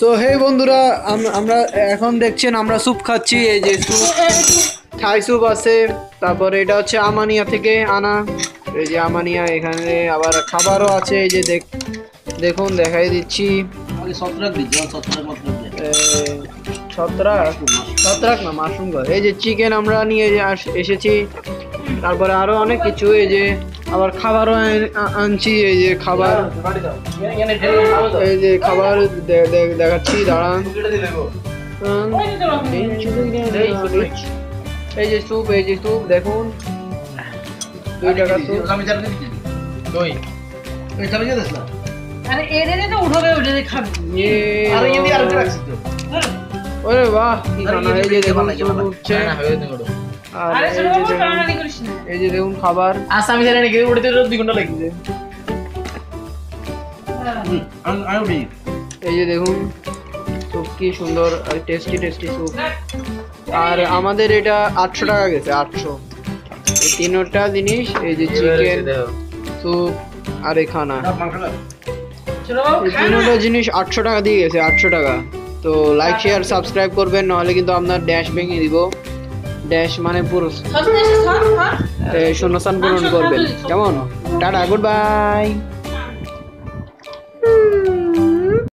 তো হে বন্ধুরা আমরা এখন দেখছেন আমরা স্যুপ খাচ্ছি এই যে স্যুপ থাই স্যুপ আছে তারপরে এটা হচ্ছে আমানিয়া থেকে আনা। এই যে আমানিয়া এখানে আবার খাবারও আছে এই যে দেখ দেখুন দেখাই দিচ্ছি। ছত্রাক ছত্রাক না মাশরুম এই যে চিকেন আমরা নিয়ে এসেছি। তারপরে আরও অনেক কিছু এই যে আবার খাবারও আনছি এই যে খাবার। এই যে খাবার দেখাচ্ছি দাঁড়ান। এই যে স্যুপ এই যে স্যুপ দেখুন। দুই টাকা স্যুপ। দই। আরে এরে তো উঠবে উঠে খাবি। ইয়ে। আরে আর রাখছিস তো। ওরে বাহ কি খানা এই যে দেখুন স্যুপ উঠছে। এই যে দেখুন- খাবার। আচ্ছা আমি জানি নাকি? উঠতে দুই ঘণ্টা লাগবে এই যে দেখুন স্যুপ কি সুন্দর আর টেস্টি টেস্টি স্যুপ আর আমাদের এটা আটশো টাকা গেছে আটশো। এই তিনটা জিনিস এই যে চিকেন স্যুপ আর এই খানা এই তিনটা জিনিস আটশো টাকা দিয়ে গেছে আটশো টাকা। তো লাইক শেয়ার সাবস্ক্রাইব করবেন নাহলে কিন্তু আপনার ড্যাশ ভেঙে দিব। ড্যাশ মানে পুরো শূন্য স্থান সব খা এ, শূন্যস্থান পূরণ করবেন। কেমন? Tata good bye